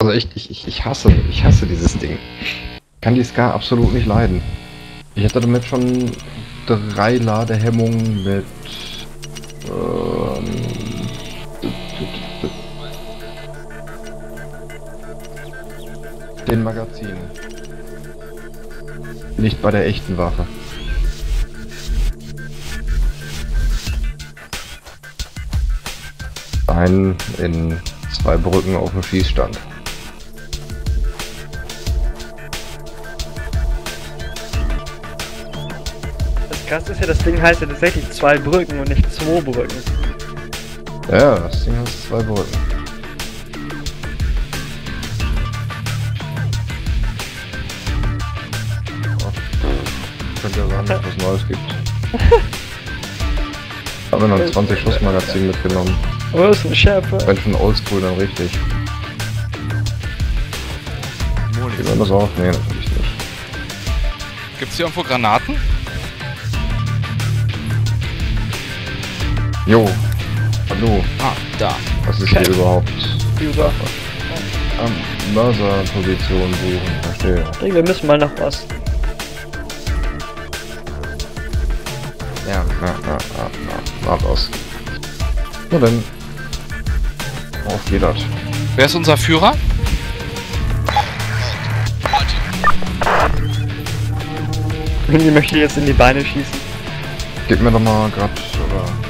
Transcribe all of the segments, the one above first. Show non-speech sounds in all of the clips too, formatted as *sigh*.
Also ich, ich, ich- hasse, ich hasse dieses Ding. Kann die Ska absolut nicht leiden. Ich hatte damit schon drei Ladehemmungen mit ähm, den Magazinen. Nicht bei der echten Waffe. Ein in zwei Brücken auf dem Schießstand. Das krasse ist ja, das Ding heißt ja tatsächlich zwei Brücken und nicht zwei Brücken. Ja, das Ding hat zwei Brücken. Oh, könnte ja sein, dass es was Neues gibt. Haben wir noch ein 20 Schuss Magazin mitgenommen. Oh, das ist eine Schärfe. Wenn schon oldschool, dann richtig. Wie man das auch? Nee, natürlich nicht. Gibt's hier irgendwo Granaten? Jo. Hallo. Ah, da. Was ist hier überhaupt? User. Am Mörserposition suchen. Verstehe. Ich denke, wir müssen mal nach was. Ja, ja, ja, ja, ja. Wart aus. Na dann. Auf geht das. Wer ist unser Führer? Die möchte jetzt in die Beine schießen. Gib mir doch mal grad, oder?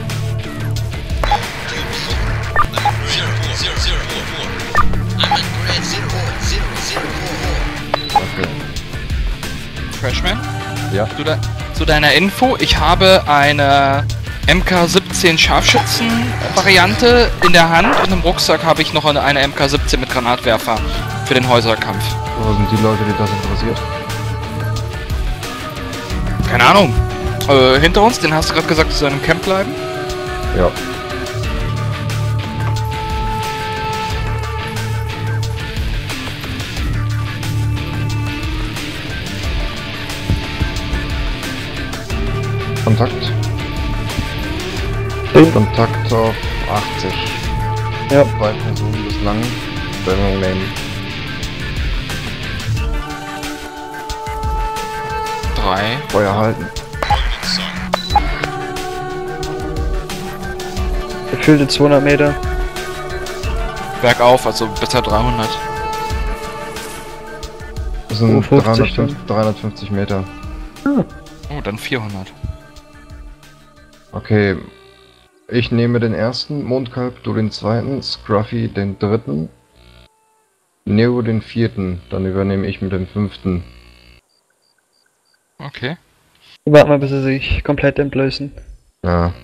Freshman? Ja. Zu, de zu deiner Info, ich habe eine MK17 Scharfschützen-Variante in der Hand und im Rucksack habe ich noch eine, eine MK17 mit Granatwerfer für den Häuserkampf. Wo sind die Leute, die das interessiert? Keine Ahnung. Äh, hinter uns, den hast du gerade gesagt, soll im Camp bleiben? Ja. Kontakt. Hm. Kontakt auf 80. Ja. Zwei Personen bislang. Stellung nehmen. Drei. Feuer halten. Gefühlte 200 Meter. Bergauf, also besser 300. Das sind Oh, 50 350, 350 Meter. Oh, dann 400. Okay. Ich nehme den ersten Mondkalb, du den zweiten, Scruffy den dritten, Neo den vierten, dann übernehme ich mit dem fünften. Okay. Warten mal, bis sie sich komplett entblößen. Ja.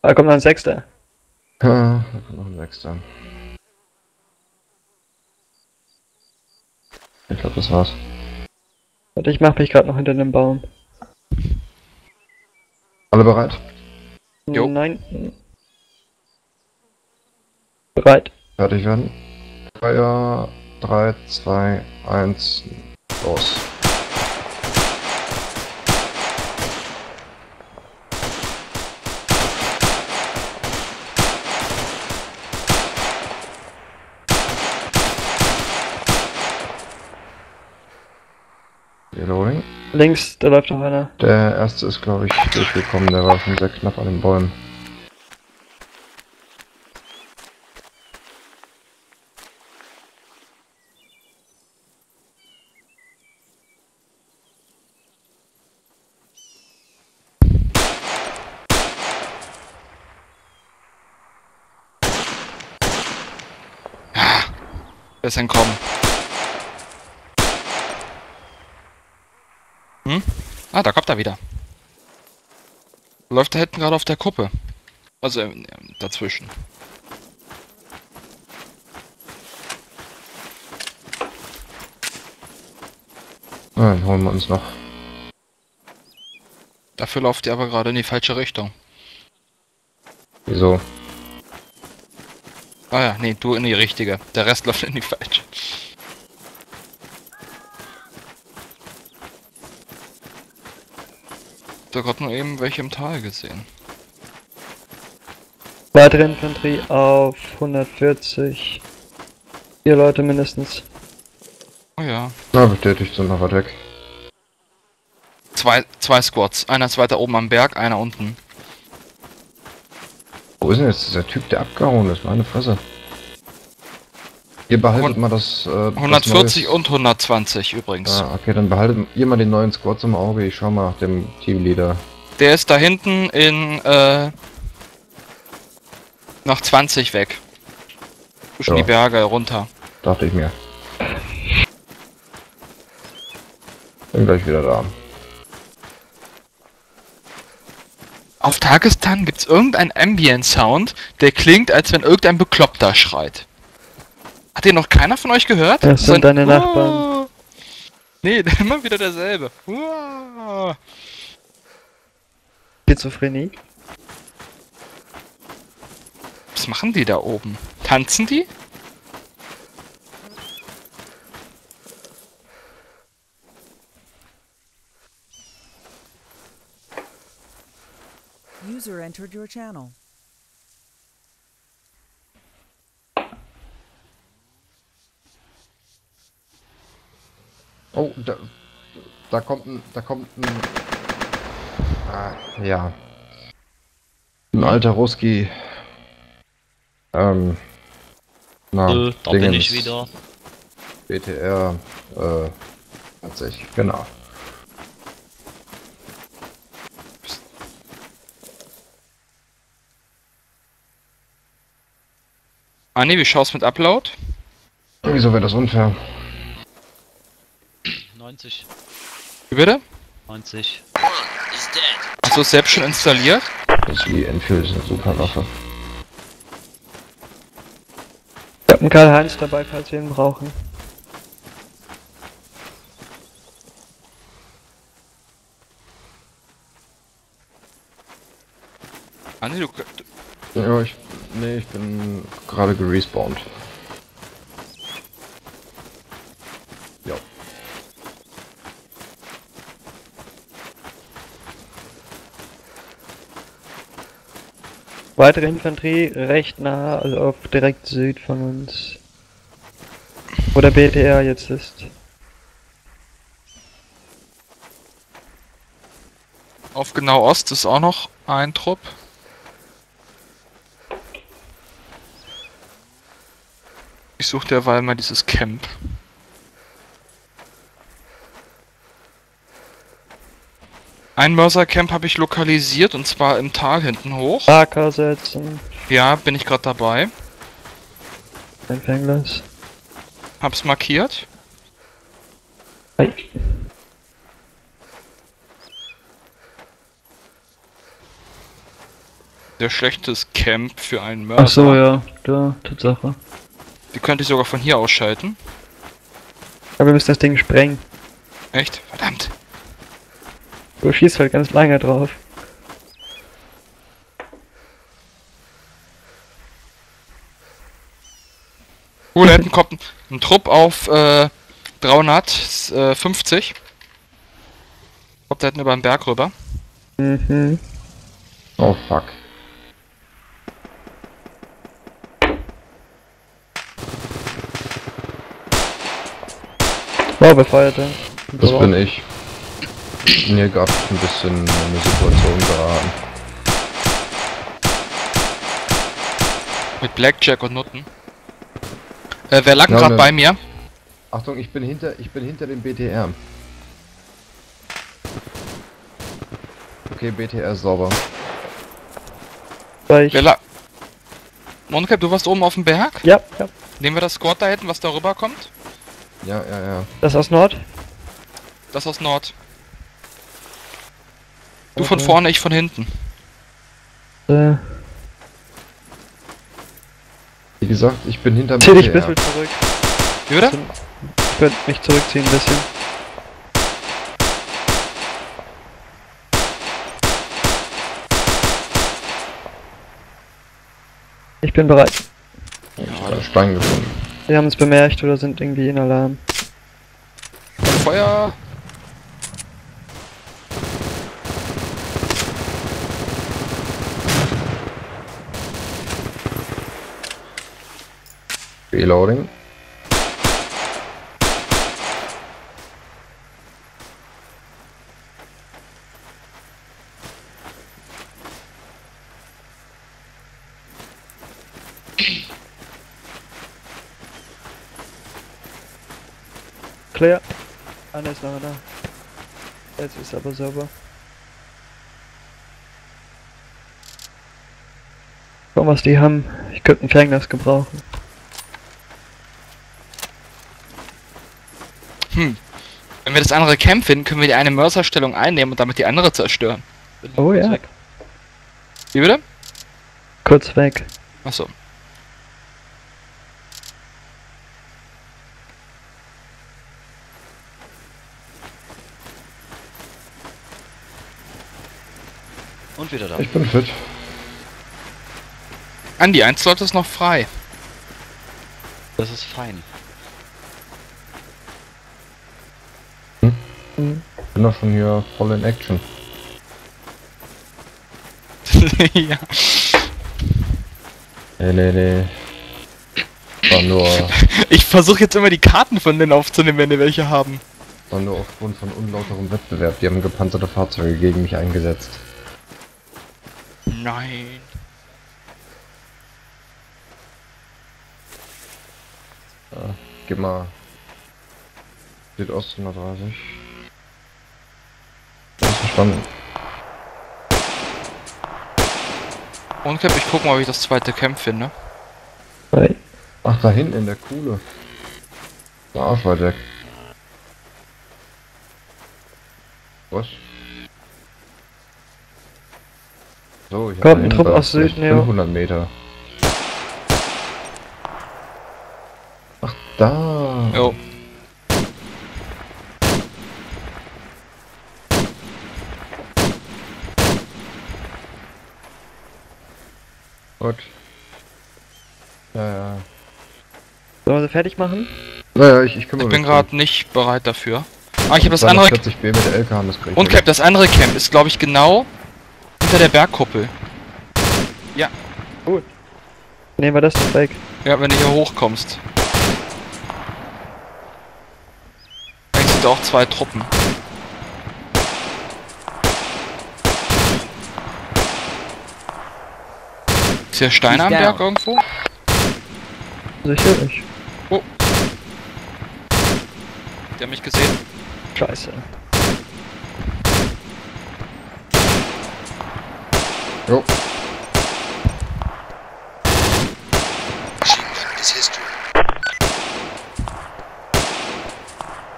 Da kommt noch ein Sechster. Ha, da kommt noch ein sechster. Ich glaube, das war's. Warte, ich mach mich gerade noch hinter dem Baum. Alle bereit? Jo. Nein. Bereit. Fertig werden? Feuer 3, 2, 1, los. Reloading. Links, da läuft noch einer. Der erste ist, glaube ich, durchgekommen. Der war schon sehr knapp an den Bäumen. Wer ist entkommen? Hm? Ah, da kommt er wieder. Läuft da hinten gerade auf der Kuppe. Also ähm, dazwischen. Ah, dann holen wir uns noch. Dafür läuft ihr aber gerade in die falsche Richtung. Wieso? Ah ja, nee, du in die richtige. Der Rest *laughs* läuft in die falsche. Da gerade nur eben welche im Tal gesehen. Weitere Infanterie auf 140. Vier Leute mindestens. Oh ja. Na, bestätigt, sind noch weit weg. Zwei, zwei Squads. Einer ist weiter oben am Berg, einer unten. Wo ist denn jetzt dieser Typ, der abgehauen ist? Meine Fresse. Ihr behaltet mal das. Äh, das 140 Neues- und 120 übrigens. Ah, okay, dann behaltet ihr mal den neuen Squad im Auge. Ich schau mal nach dem Teamleader. Der ist da hinten in, äh, nach 20 weg. Zwischen Ja. die Berge runter. Dachte ich mir. Bin gleich wieder da. Auf Tagestan gibt's irgendeinen Ambient-Sound, der klingt, als wenn irgendein Bekloppter schreit. Hat den noch keiner von euch gehört? Das sind So ein deine Uah. Nachbarn. Nee, *laughs* immer wieder derselbe. Uah. Schizophrenie. Was machen die da oben? Tanzen die? User entered your channel. Oh, da, da kommt ein, da kommt ein, ah, ja, ein alter Ruski. Ähm, na, Äh, da bin Dingens, ich wieder. BTR, äh, tatsächlich, genau. Ah nee, wie schaut's mit Upload? Wieso wäre das unfair? 90. Wie bitte? 90. One is dead. Hast du es selbst schon installiert? Das wie Enfield ist eine super Waffe. Ich hab einen Karl-Heinz dabei, falls wir ihn brauchen. Ah nee, du, Ja, ich, nee, ich bin gerade gerespawnt. Weitere Infanterie recht nah, also auf direkt Süd von uns. Wo der BTR jetzt ist. auf genau Ost ist auch noch ein Trupp. Ich suche derweil mal dieses Camp. Ein Mörser-Camp habe ich lokalisiert und zwar im Tal hinten hoch. Marker setzen. Ja, bin ich gerade dabei. Empfängnis. Hab's markiert. Ei. Sehr schlechtes Camp für einen Mörser. Ach so, ja. Da, Tatsache. Die könnte ich sogar von hier ausschalten. Aber wir müssen das Ding sprengen. Echt? Verdammt. Du schießt halt ganz lange drauf. Oh, da hinten kommt ein, ein Trupp auf äh, 350. Kommt da hinten über den Berg rüber. Mhm. Oh fuck. Wow, befeuerte. Das bin ich. Mir gab es ein bisschen in eine Situation geraten. Mit Blackjack und Nutten. Äh, wer lag Ja, gerade ne. bei mir? Achtung, ich bin hinter, ich bin hinter dem BTR. Okay, BTR ist sauber. Weil ich. Wer lag... Moncap, du warst oben auf dem Berg? Ja, ja. Nehmen wir das Squad da hinten, was da rüber kommt? Ja, ja, ja. Das aus Nord. Das aus Nord. Du von Okay. vorne, ich von hinten. Äh, Wie gesagt, ich bin hinter zieh dich ein bisschen zurück. Wie bitte? Ich würde mich zurückziehen ein bisschen. Ich bin bereit. Ich habe einen Stein gefunden. Sie haben uns bemerkt oder sind irgendwie in Alarm. Feuer! Reloading. Clear. Ah, einer ist noch da. Jetzt ist aber sauber. Komm, was die haben. Ich könnte ein Fernglas gebrauchen. Hm. Wenn wir das andere Camp finden, können wir die eine Mörserstellung einnehmen und damit die andere zerstören. Oh ja. weg. Wie bitte? Kurz weg. Achso. Und wieder da. Ich bin fit. Andi, eins Slot ist noch frei. Das ist fein. Bin doch schon hier voll in Action. *laughs* ja. Nee, nee, nee. War nur, Ich versuche jetzt immer die Karten von denen aufzunehmen, wenn die welche haben. war nur aufgrund von unlauterem Wettbewerb. Die haben gepanzerte Fahrzeuge gegen mich eingesetzt. Nein. Gib mal. Südost 130. Verstanden. Und Cap, ich guck mal, ob ich das zweite Camp finde. Hey. Ach, da hinten in der Kuhle. Der Arsch weit weg. Was? So, ich hab Kommt da ein Trupp aus Süden, vielleicht ja. 500 Meter. Ach, da. Gut. Ja, ja. Sollen wir sie fertig machen? Naja, ich, ich kümmere Ich bin mich gerade nicht bereit dafür. Ah, ich habe das andere... 40 B mit der LK haben das ich Und. Cap, das andere Camp ist, glaube ich, genau hinter der Bergkuppel. Nehmen wir das doch weg. Ja, wenn du hier hochkommst. Eigentlich sind da auch zwei Truppen. Ist hier Steine am Berg irgendwo? Sicherlich. Die haben mich gesehen. Scheiße. Jo.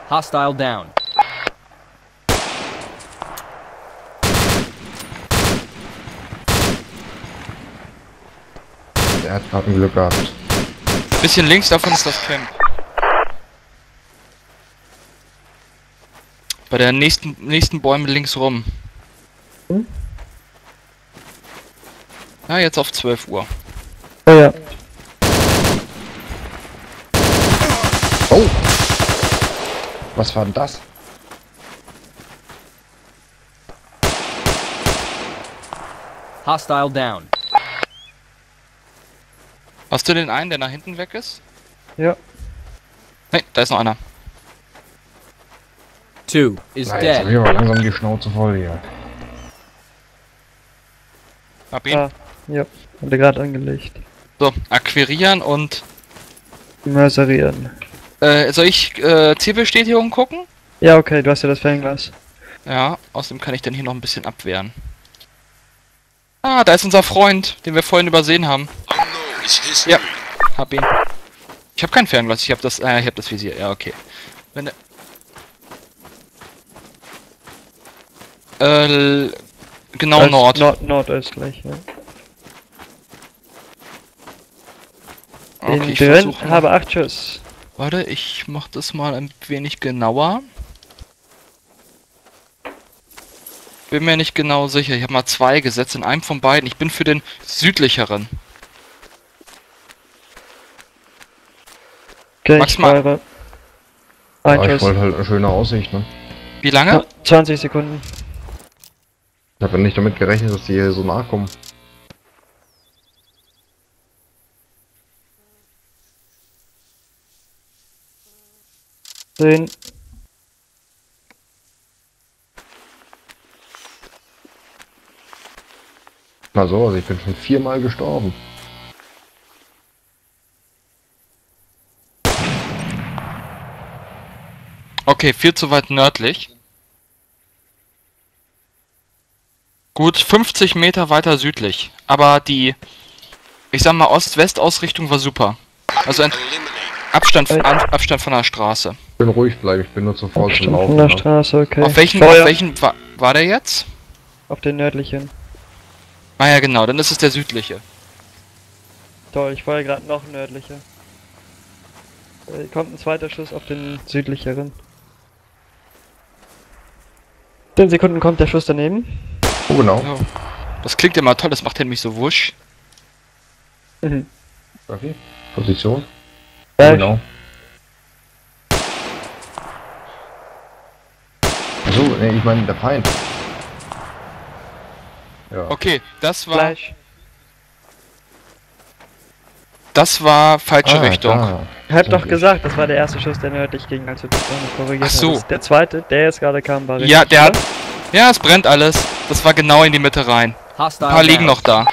Hostile down. Der hat gerade ein Glück gehabt. Bisschen links davon ist das Camp. Bei der nächsten, nächsten Bäume links rum. Hm? Ja, jetzt auf 12 Uhr. Oh ja. Oh! Was war denn das? Hostile down. Hast du den einen, der nach hinten weg ist? Ja. Ne, da ist noch einer. Two is Na, jetzt hab dead. ich aber langsam die Schnauze voll hier. Hab ihn. Ah, ja. Hat er gerade angelegt. So, akquirieren und Mörserieren. äh, soll ich äh, Zielbestätigung gucken? Ja, okay, du hast ja das Fernglas. Ja, außerdem kann ich dann hier noch ein bisschen abwehren. Ah, da ist unser Freund, den wir vorhin übersehen haben. Unknown is history. Ja. Hab ihn. Ich habe kein Fernglas, ich habe das, äh, ich habe das Visier. Ja, okay. Wenn der- äh, genau Als Nord. Nord nordöstlich, ja. Okay, In ich drin habe acht Schuss. Warte, ich mach das mal ein wenig genauer. Bin mir nicht genau sicher. Ich habe mal zwei gesetzt in einem von beiden. Ich bin für den südlicheren. Okay, Max ich mal. feuere. Ein Aber ich wollte halt eine schöne Aussicht, ne? Wie lange? Ja, 20 Sekunden. Ich habe ja nicht damit gerechnet, dass die hier so nah kommen. Zehn. Mal so, also ich bin schon viermal gestorben. Okay, viel zu weit nördlich. Gut 50 Meter weiter südlich. Aber die, ich sag mal, Ost-West-Ausrichtung war super. Also ein Abstand, An, Abstand von der Straße. Ich bin ruhig bleiben, ich bin nur zu faul zum Abstand Laufen. von der ne? Straße, okay. Auf welchen, Feuer auf welchen war, war der jetzt? auf den nördlichen. Ah ja, genau, dann ist es der südliche. Toll, ich feuer gerade noch nördlicher. Äh, kommt ein zweiter Schuss auf den südlicheren. 10 Sekunden kommt der Schuss daneben. Oh, genau. Ja. Das klingt immer toll, das macht ja nämlich so wusch. Mhm. Okay. Position. Oh, Gleich. genau. Achso, nee, ich meine der Feind. Ja. Okay, das war, Gleich. Das war falsche Ah, Richtung. da. Ich hab doch gesagt, das war der erste Schuss, der nördlich ging, als du das korrigiert Ach so. Der zweite, der jetzt gerade kam, war Ja, richtig, der hat, ja, es brennt alles. Das war genau in die Mitte rein. Ein Hostile paar liegen noch da.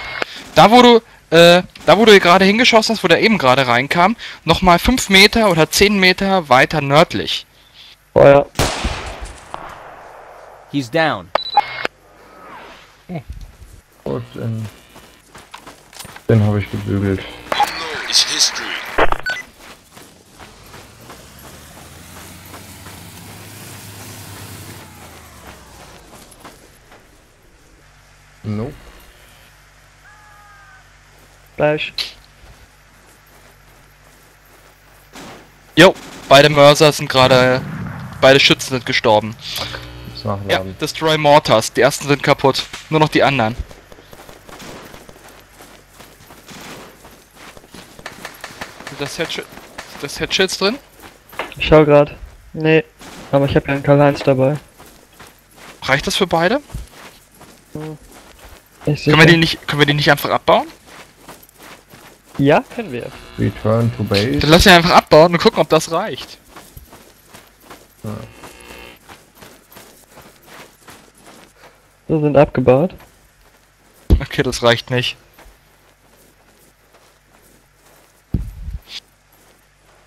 Da wo du, äh, da wo du gerade hingeschossen hast, wo der eben gerade reinkam, nochmal 5 Meter oder 10 Meter weiter nördlich. Feuer. He's down. Gut, den, den habe ich gebügelt. Is history. Nope. Gleich. Jo, beide Mörser sind gerade, beide Schützen sind gestorben. Ja. Destroy Mortars, die ersten sind kaputt. Nur noch die anderen. Sind das Headshot, sind das Headshots drin? Ich schau grad. Nee, aber ich habe ja einen Karl-Heinz dabei. Reicht das für beide? Ich Können wir die nicht, können wir die nicht einfach abbauen? Ja, können wir. Return to base. Dann lass sie einfach abbauen und gucken, ob das reicht. So sind abgebaut. Okay, das reicht nicht.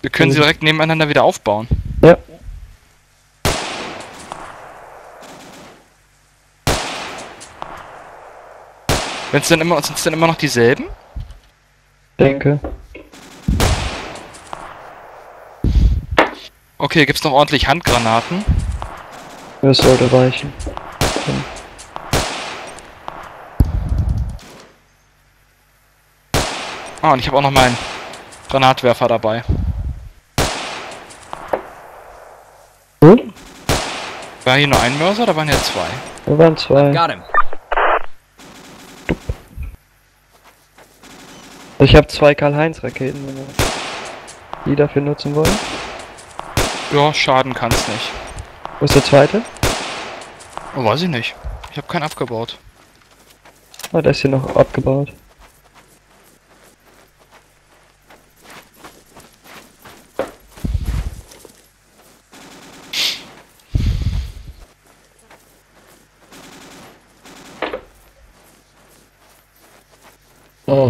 Wir können sie direkt nebeneinander wieder aufbauen. Ja. Wenn's dann immer, sind es dann immer noch dieselben? Denke. Okay, gibt's noch ordentlich Handgranaten? Das sollte reichen. Ah, und ich habe auch noch meinen Granatwerfer dabei. Und? War hier nur ein Mörser oder waren hier zwei? Da waren zwei. Got him. Ich habe zwei Karl-Heinz-Raketen, wenn wir die dafür nutzen wollen. Ja, schaden kann's nicht. Wo ist der zweite? Oh, weiß ich nicht. Ich habe keinen abgebaut. Ah, der ist hier noch abgebaut.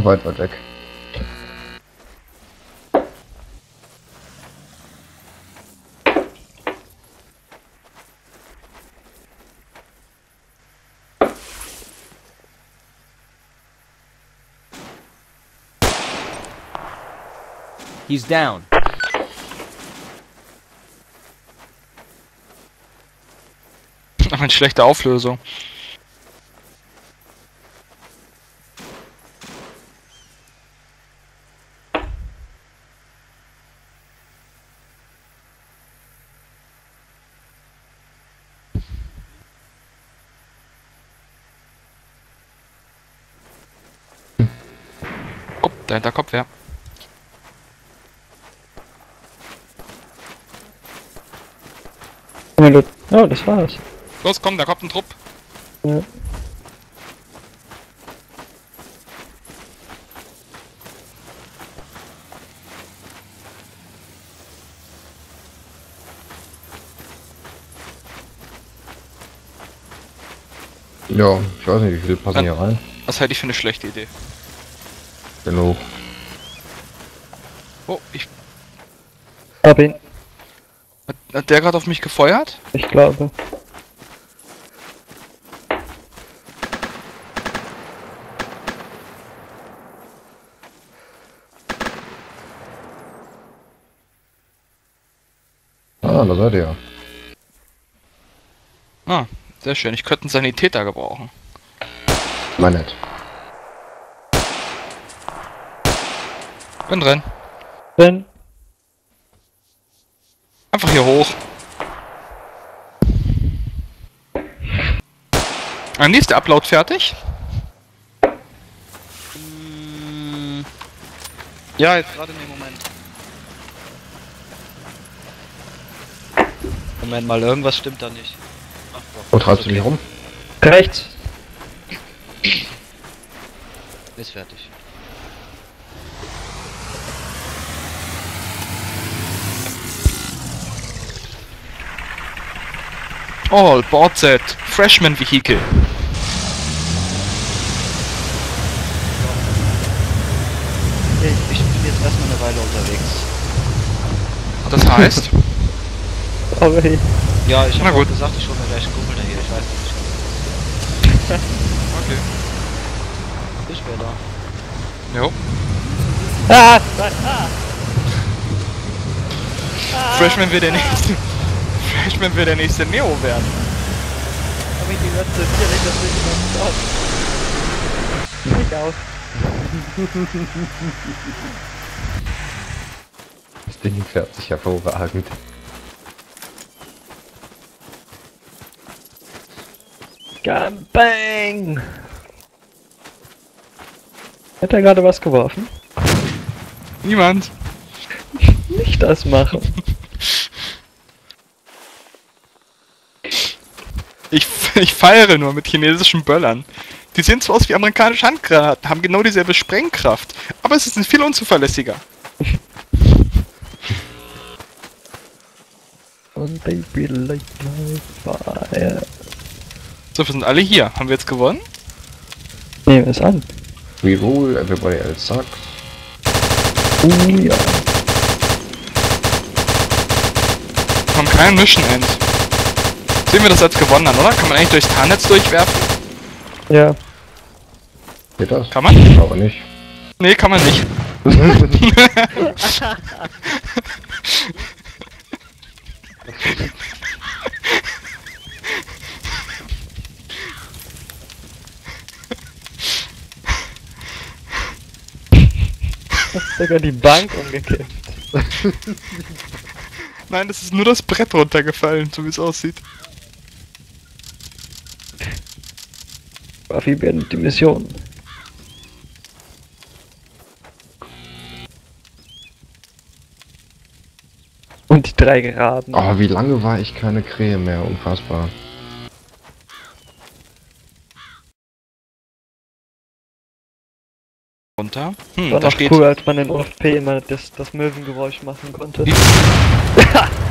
Oh, weit, weit weg. He's down. Ach, eine schlechte Auflösung. Oh, dahinter Kopf, ja. Oh, das war's. Los, komm, da kommt ein Trupp. Ja. Ja, ich weiß nicht, wie viel passen Dann- hier rein. Das halte ich für eine schlechte Idee. Genug. Oh, ich, Hab ihn. Hat, hat der gerade auf mich gefeuert? Ich glaube. Ah, da seid ihr. Ah, sehr schön. Ich könnte einen Sanitäter gebrauchen. Mal nett. Bin drin. Denn Einfach hier hoch. Dann ist der Upload fertig. Ja, jetzt gerade in dem Moment. Moment mal, irgendwas stimmt da nicht. Ach. Wo treibst du dich rum? rechts. Ist fertig. All board set. Freshman Vehicle. Ich bin jetzt erstmal eine Weile unterwegs. Das heißt, *laughs* Sorry. Ja, ich Na habe gut. gesagt, ich hole mir gleich einen Kumpel daher. Ich weiß nicht. okay. Bis später. Jo. Ah, ah. Freshman wird der *laughs* nächste. Freshman wird der nächste Neo werden. Hab ich die letzte direkt das Ding gemacht. Weg auf. Das Ding fährt sich hervorragend. Bang! Hat er gerade was geworfen? Niemand. Nicht das machen. Ich, *laughs* ich feiere nur mit chinesischen Böllern. Die sehen zwar aus wie amerikanische Handgranaten, haben genau dieselbe Sprengkraft, aber es ist viel unzuverlässiger. Und baby like my fire. So, wir sind alle hier. Haben wir jetzt gewonnen? Nehmen es an. We rule, everybody else sucks. Oh ja. Wir haben keinen Mission End. Sehen wir das als gewonnen an, oder? Kann man eigentlich durchs Tarnnetz durchwerfen? Ja. Geht das? Kann man? Aber nicht. Nee, kann man nicht. Hast *laughs* sogar die Bank umgekippt. Nein, das ist nur das Brett runtergefallen, so wie es aussieht. Buffy beendet die Mission. Und die drei geraden. Oh, wie lange war ich keine Krähe mehr? Unfassbar. Runter. Hm, War da noch steht. cool, als man in OFP immer das, das Möwengeräusch machen konnte. Wie- *laughs*